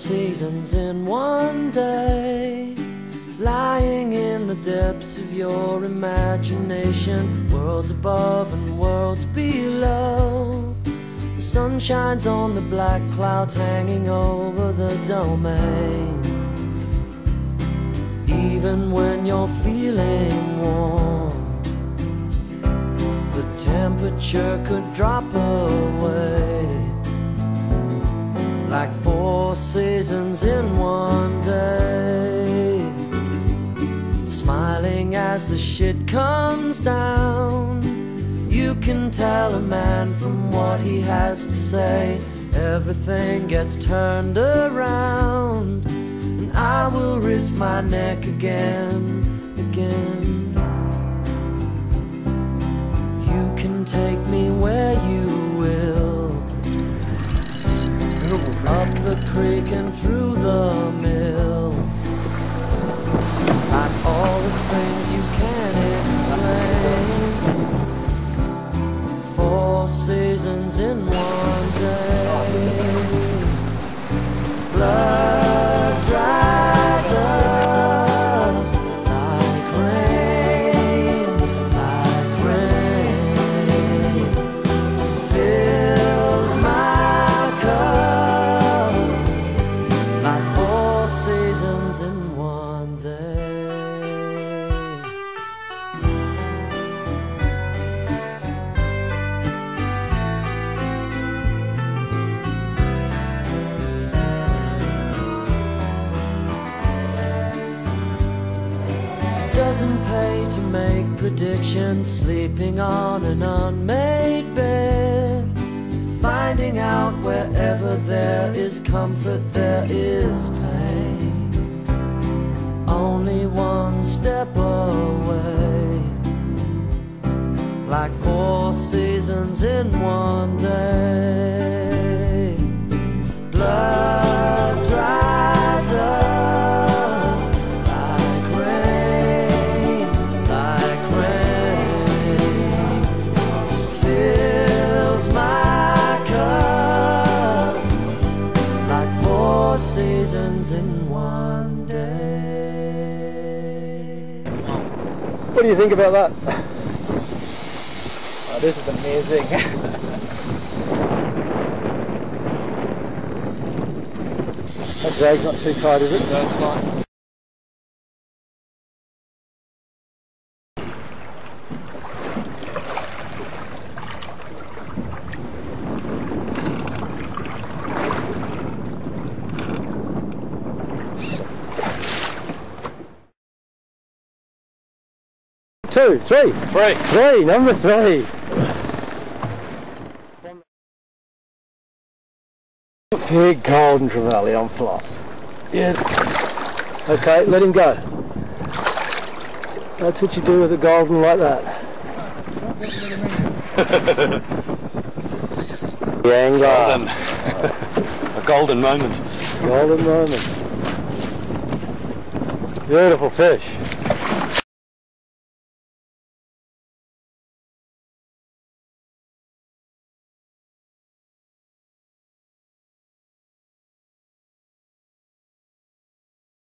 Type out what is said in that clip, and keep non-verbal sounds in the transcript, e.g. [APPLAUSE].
seasons in one day. Lying in the depths of your imagination, worlds above and worlds below. The sun shines on the black clouds hanging over the domain. Even when you're feeling warm, the temperature could drop away like four seasons in one day. Smiling as the shit comes down, you can tell a man from what he has to say. Everything gets turned around, and I will risk my neck again, again. You can take me where you And through the mill. Like all the things you can't explain. Four seasons in one day. Blood Doesn't pay to make predictions, sleeping on an unmade bed. Finding out wherever there is comfort, there is pain. Only one step away, like four seasons in one day. What do you think about that? Oh, this is amazing. [LAUGHS] that drag's not too tight, is it? No, it's not. Two, three. Three. Three, number three. Big golden trevally on floss. Yeah. Okay, let him go. That's what you do with a golden like that. [LAUGHS] the. Golden. [LAUGHS] A golden moment. Golden moment. Beautiful fish.